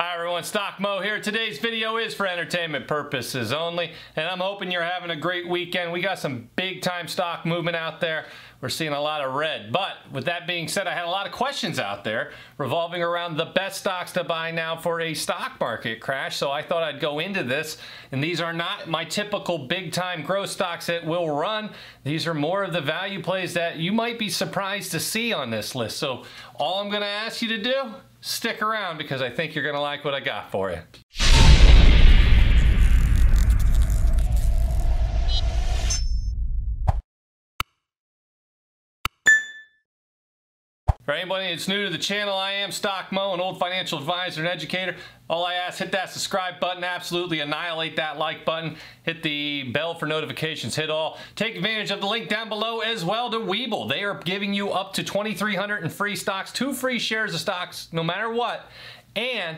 Hi everyone, Stock Moe here. Today's video is for entertainment purposes only, and I'm hoping you're having a great weekend. We got some big time stock movement out there. We're seeing a lot of red. But with that being said, I had a lot of questions out there revolving around the best stocks to buy now for a stock market crash. So I thought I'd go into this. And these are not my typical big time growth stocks that will run. These are more of the value plays that you might be surprised to see on this list. So all I'm going to ask you to do stick around because I think you're going to like what I got for you. For anybody that's new to the channel, I am Stock Moe, an old financial advisor and educator. All I ask, hit that subscribe button, absolutely annihilate that like button, hit the bell for notifications, hit all. Take advantage of the link down below as well to Webull. They are giving you up to 2,300 in free stocks, two free shares of stocks, no matter what. And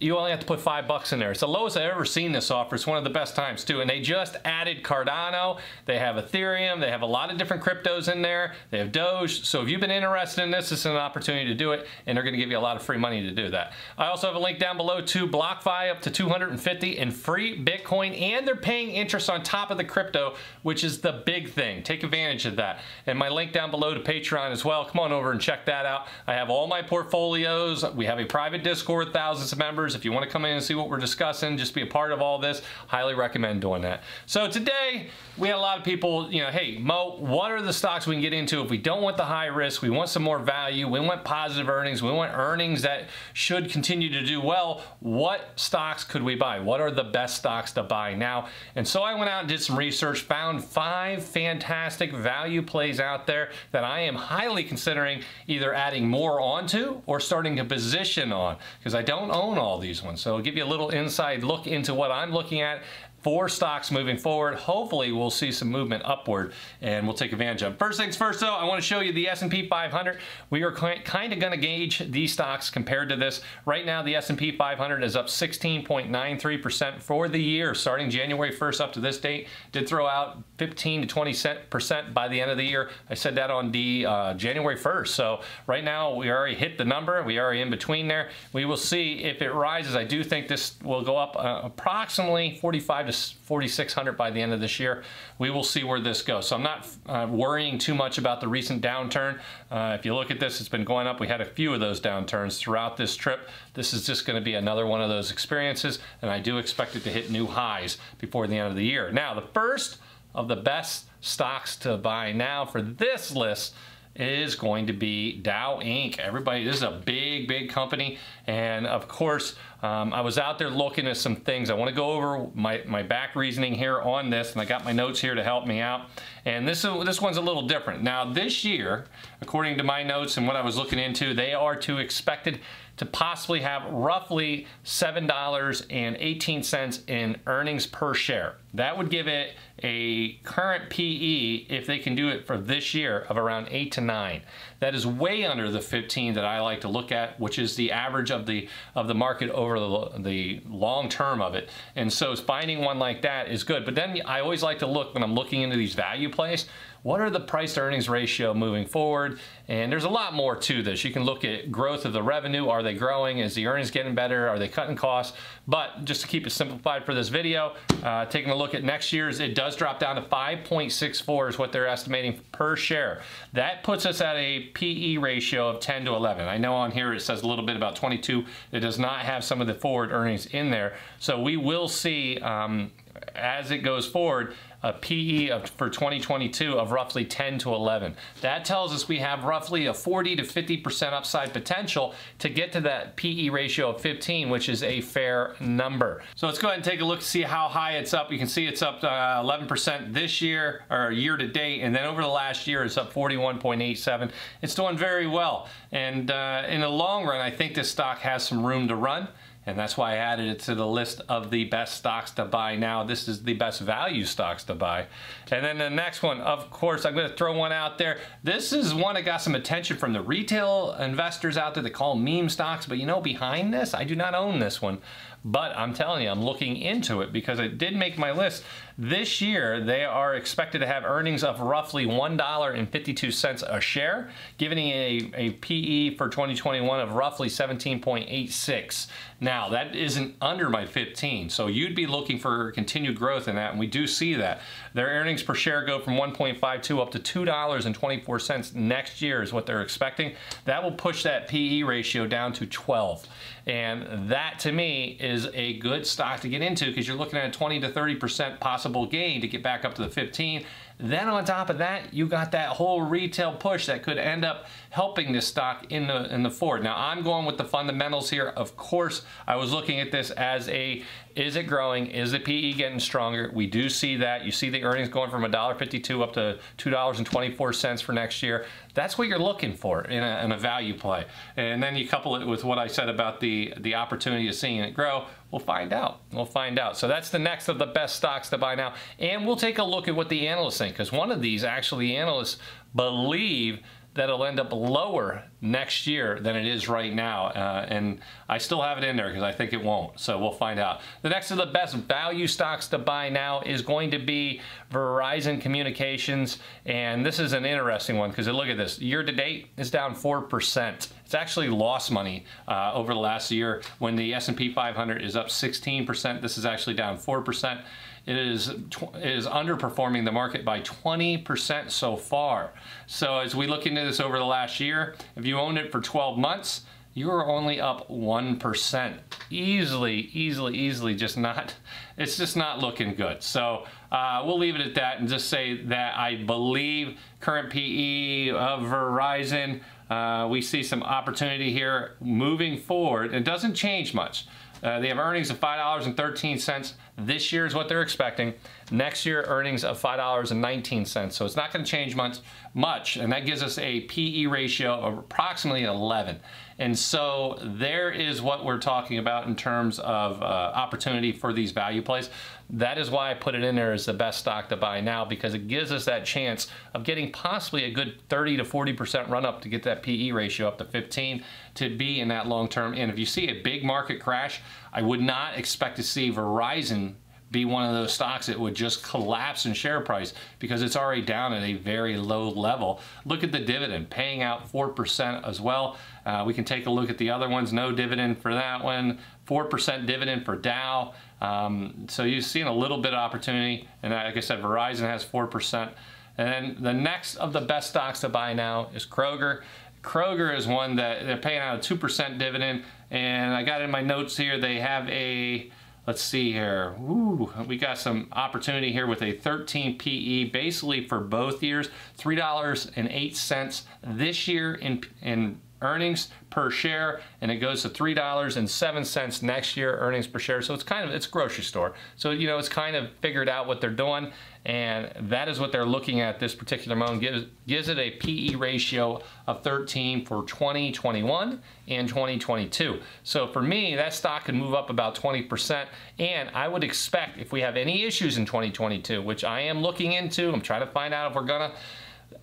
you only have to put five bucks in there. It's the lowest I've ever seen this offer. It's one of the best times too. And they just added Cardano. They have Ethereum. They have a lot of different cryptos in there. They have Doge. So if you've been interested in this, this is an opportunity to do it. And they're going to give you a lot of free money to do that. I also have a link down below to BlockFi up to 250 in free Bitcoin. And they're paying interest on top of the crypto, which is the big thing. Take advantage of that. And my link down below to Patreon as well. Come on over and check that out. I have all my portfolios. We have a private Discord thousands of members. If you want to come in and see what we're discussing, just be a part of all this, highly recommend doing that. So today, we had a lot of people, you know, hey, Moe, what are the stocks we can get into if we don't want the high risk, we want some more value, we want positive earnings, we want earnings that should continue to do well, what stocks could we buy? What are the best stocks to buy now? And so I went out and did some research, found five fantastic value plays out there that I am highly considering either adding more onto or starting to position on because I don't own all these ones. So I'll give you a little inside look into what I'm looking at for stocks moving forward. Hopefully we'll see some movement upward and we'll take advantage of. It. First things first though, I want to show you the S&P 500. We are kind of going to gauge these stocks compared to this. Right now the S&P 500 is up 16.93% for the year starting January 1st up to this date. Did throw out 15 to 20% by the end of the year. I said that on the uh, January 1st. So right now we already hit the number. We are in between there. We will see if it rises. I do think this will go up uh, approximately 45 to 4,600 by the end of this year. We will see where this goes. So I'm not uh, worrying too much about the recent downturn. Uh, if you look at this, it's been going up. We had a few of those downturns throughout this trip. This is just going to be another one of those experiences, and I do expect it to hit new highs before the end of the year. Now, the first of the best stocks to buy now for this list is going to be Dow Inc. Everybody, this is a big, big company. And of course, um, I was out there looking at some things. I want to go over my, my back reasoning here on this, and I got my notes here to help me out. And this, this one's a little different. Now, this year, according to my notes and what I was looking into, they are to expected to possibly have roughly $7.18 in earnings per share. That would give it a current PE, if they can do it for this year, of around 8 to 9. That is way under the 15 that I like to look at, which is the average of the of the market over the, the long term of it. And so finding one like that is good. But then I always like to look when I'm looking into these value plays, what are the price to earnings ratio moving forward? And there's a lot more to this. You can look at growth of the revenue. Are they growing? Is the earnings getting better? Are they cutting costs? But just to keep it simplified for this video, uh, taking a look at next year's, it does drop down to 5.64 is what they're estimating per share. That puts us at a PE ratio of 10 to 11. I know on here it says a little bit about 22. It does not have some of the forward earnings in there. So we will see um, as it goes forward, a PE of, for 2022 of roughly 10 to 11. That tells us we have roughly a 40 to 50% upside potential to get to that PE ratio of 15, which is a fair number. So let's go ahead and take a look to see how high it's up. You can see it's up 11% uh, this year, or year to date, and then over the last year it's up 41.87. It's doing very well. And uh, in the long run, I think this stock has some room to run and that's why I added it to the list of the best stocks to buy now. This is the best value stocks to buy. And then the next one, of course, I'm going to throw one out there. This is one that got some attention from the retail investors out there that call meme stocks, but you know, behind this, I do not own this one. But I'm telling you, I'm looking into it because it did make my list. This year, they are expected to have earnings of roughly $1.52 a share, giving a, a PE for 2021 of roughly 17.86. Now, that isn't under my 15, so you'd be looking for continued growth in that, and we do see that. Their earnings per share go from 1.52 up to $2.24 next year is what they're expecting. That will push that PE ratio down to 12. And that to me is a good stock to get into because you're looking at a 20 to 30% possible gain to get back up to the 15 then on top of that, you got that whole retail push that could end up helping this stock in the in the forward. Now I'm going with the fundamentals here. Of course, I was looking at this as a is it growing? Is the PE getting stronger? We do see that. You see the earnings going from $1.52 up to $2.24 for next year. That's what you're looking for in a, in a value play. And then you couple it with what I said about the, the opportunity of seeing it grow. We'll find out. We'll find out. So that's the next of the best stocks to buy now. And we'll take a look at what the analysts think because one of these actually analysts believe that it'll end up lower next year than it is right now. Uh, and I still have it in there because I think it won't. So we'll find out. The next of the best value stocks to buy now is going to be Verizon Communications. And this is an interesting one because look at this. Year to date is down 4%. It's actually lost money uh, over the last year when the S&P 500 is up 16%. This is actually down 4%. It is, it is underperforming the market by 20% so far. So as we look into this over the last year, if you owned it for 12 months, you are only up 1%. Easily, easily, easily just not, it's just not looking good. So uh, we'll leave it at that and just say that I believe current PE of Verizon, uh, we see some opportunity here moving forward. It doesn't change much. Uh, they have earnings of $5.13. This year is what they're expecting. Next year, earnings of $5.19. So it's not going to change much, much, and that gives us a PE ratio of approximately 11. And so there is what we're talking about in terms of uh, opportunity for these value plays. That is why I put it in there as the best stock to buy now because it gives us that chance of getting possibly a good 30 to 40% run up to get that PE ratio up to 15 to be in that long term. And if you see a big market crash, I would not expect to see Verizon be one of those stocks that would just collapse in share price because it's already down at a very low level. Look at the dividend, paying out 4% as well. Uh, we can take a look at the other ones. No dividend for that one. 4% dividend for Dow. Um, so you've seen a little bit of opportunity. And like I said, Verizon has 4%. And then the next of the best stocks to buy now is Kroger. Kroger is one that they're paying out a 2% dividend. And I got in my notes here, they have a Let's see here. Ooh, we got some opportunity here with a 13 PE, basically for both years, $3.08 this year in, in earnings per share and it goes to $3.07 next year earnings per share. So it's kind of it's grocery store. So you know it's kind of figured out what they're doing and that is what they're looking at this particular moment. Gives gives it a PE ratio of 13 for 2021 and 2022 so for me that stock could move up about 20% and I would expect if we have any issues in 2022 which I am looking into I'm trying to find out if we're gonna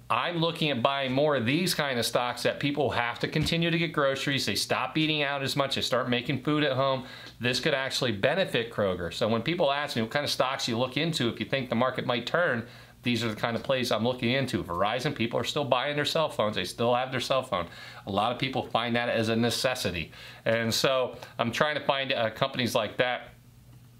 I'm looking at buying more of these kind of stocks that people have to continue to get groceries. They stop eating out as much. They start making food at home. This could actually benefit Kroger. So when people ask me what kind of stocks you look into if you think the market might turn, these are the kind of plays I'm looking into. Verizon, people are still buying their cell phones. They still have their cell phone. A lot of people find that as a necessity. And so I'm trying to find uh, companies like that.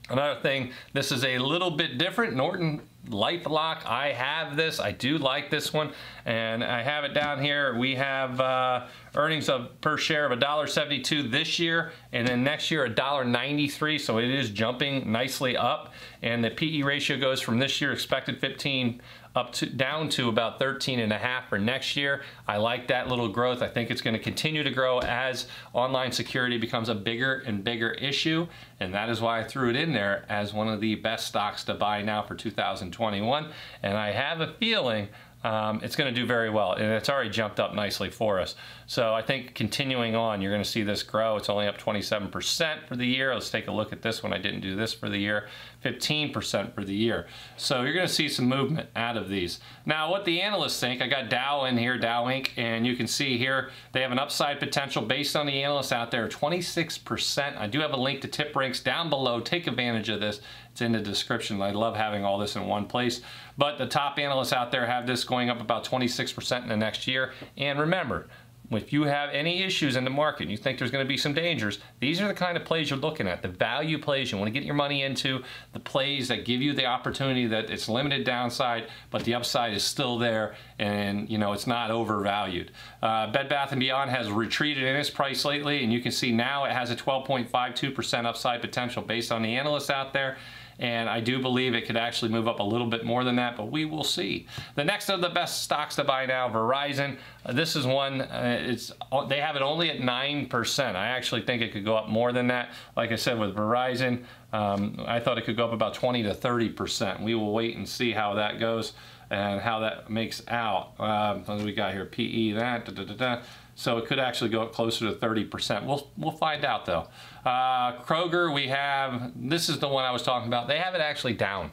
Another thing, this is a little bit different. Norton LifeLock. I have this. I do like this one. And I have it down here. We have uh, earnings of per share of $1.72 this year. And then next year, $1.93. So it is jumping nicely up. And the PE ratio goes from this year expected 15 up to down to about 13 and a half for next year. I like that little growth. I think it's going to continue to grow as online security becomes a bigger and bigger issue. And that is why I threw it in there as one of the best stocks to buy now for 2021. And I have a feeling um, it's going to do very well. And it's already jumped up nicely for us. So I think continuing on, you're going to see this grow. It's only up 27% for the year. Let's take a look at this one. I didn't do this for the year. 15% for the year. So you're going to see some movement out of these. Now, what the analysts think, I got Dow in here, Dow Inc., and you can see here they have an upside potential based on the analysts out there, 26%. I do have a link to TipRanks down below. Take advantage of this. It's in the description. I love having all this in one place. But the top analysts out there have this going up about 26% in the next year. And remember, if you have any issues in the market and you think there's going to be some dangers, these are the kind of plays you're looking at. The value plays you want to get your money into, the plays that give you the opportunity that it's limited downside, but the upside is still there and you know it's not overvalued. Uh, Bed Bath & Beyond has retreated in its price lately and you can see now it has a 12.52% upside potential based on the analysts out there and I do believe it could actually move up a little bit more than that, but we will see. The next of the best stocks to buy now, Verizon. Uh, this is one, uh, it's they have it only at 9%. I actually think it could go up more than that. Like I said, with Verizon, um, I thought it could go up about 20 to 30%. We will wait and see how that goes and how that makes out. Uh, what we got here? PE, that, da, da, da, so it could actually go up closer to 30%. We'll, we'll find out though. Uh, Kroger, we have, this is the one I was talking about. They have it actually down.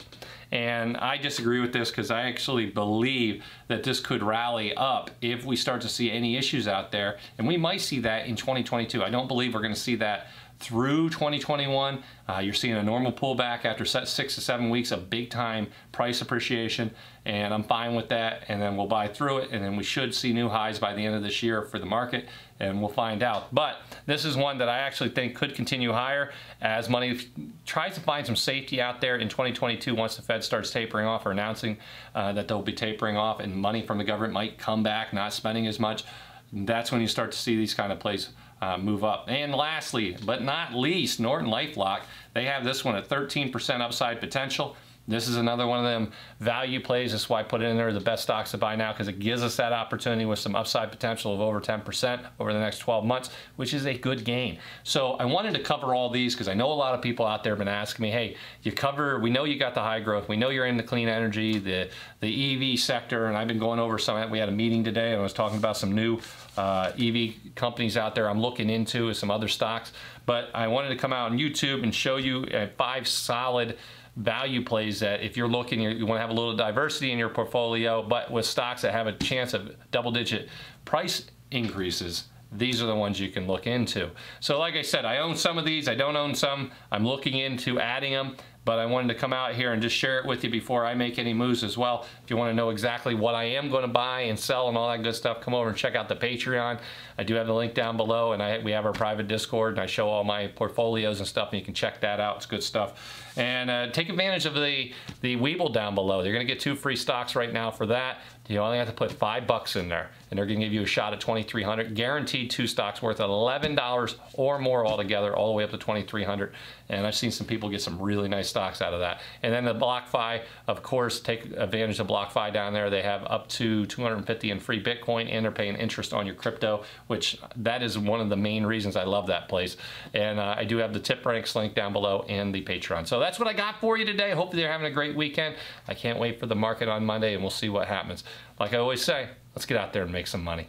And I disagree with this because I actually believe that this could rally up if we start to see any issues out there. And we might see that in 2022. I don't believe we're going to see that through 2021. Uh, you're seeing a normal pullback after six to seven weeks of big time price appreciation, and I'm fine with that. And then we'll buy through it, and then we should see new highs by the end of this year for the market, and we'll find out. But this is one that I actually think could continue higher as money tries to find some safety out there in 2022 once the Fed starts tapering off or announcing uh, that they'll be tapering off, and money from the government might come back, not spending as much. That's when you start to see these kind of plays uh, move up. And lastly, but not least, Norton LifeLock. They have this one at 13% upside potential. This is another one of them value plays. That's why I put it in there the best stocks to buy now because it gives us that opportunity with some upside potential of over 10% over the next 12 months, which is a good gain. So I wanted to cover all these because I know a lot of people out there have been asking me, hey, you cover, we know you got the high growth, we know you're in the clean energy, the, the EV sector, and I've been going over some, we had a meeting today and I was talking about some new uh, EV companies out there I'm looking into, and some other stocks, but I wanted to come out on YouTube and show you uh, five solid value plays that if you're looking, you want to have a little diversity in your portfolio, but with stocks that have a chance of double digit price increases, these are the ones you can look into. So like I said, I own some of these, I don't own some. I'm looking into adding them but I wanted to come out here and just share it with you before I make any moves as well. If you want to know exactly what I am going to buy and sell and all that good stuff, come over and check out the Patreon. I do have the link down below, and I, we have our private Discord, and I show all my portfolios and stuff, and you can check that out. It's good stuff. And uh, take advantage of the, the Webull down below. You're going to get two free stocks right now for that. You only have to put five bucks in there, and they're going to give you a shot at 2,300. Guaranteed two stocks worth $11 or more altogether, all the way up to 2,300. And I've seen some people get some really nice stocks out of that. And then the BlockFi, of course, take advantage of BlockFi down there. They have up to 250 in free Bitcoin, and they're paying interest on your crypto, which that is one of the main reasons I love that place. And uh, I do have the TipRanks link down below and the Patreon. So that's what I got for you today. Hopefully you're having a great weekend. I can't wait for the market on Monday, and we'll see what happens. Like I always say, let's get out there and make some money.